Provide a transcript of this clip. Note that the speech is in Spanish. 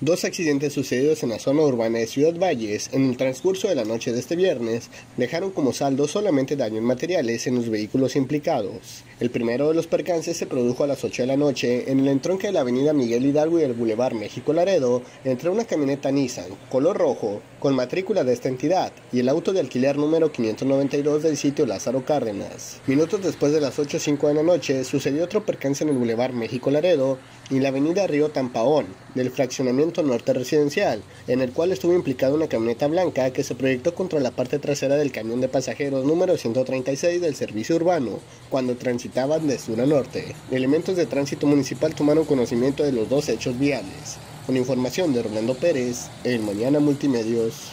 Dos accidentes sucedidos en la zona urbana de Ciudad Valles en el transcurso de la noche de este viernes dejaron como saldo solamente daños materiales en los vehículos implicados. El primero de los percances se produjo a las 8 de la noche en el entronque de la avenida Miguel Hidalgo y el Boulevard México Laredo entre una camioneta Nissan color rojo con matrícula de esta entidad y el auto de alquiler número 592 del sitio Lázaro Cárdenas. Minutos después de las 8.05 de la noche sucedió otro percance en el Boulevard México Laredo y la avenida Río Tampaón del fraccionamiento norte residencial, en el cual estuvo implicada una camioneta blanca que se proyectó contra la parte trasera del camión de pasajeros número 136 del servicio urbano, cuando transitaban de sur a norte. Elementos de tránsito municipal tomaron conocimiento de los dos hechos viales. Con información de Rolando Pérez, el Mañana Multimedios.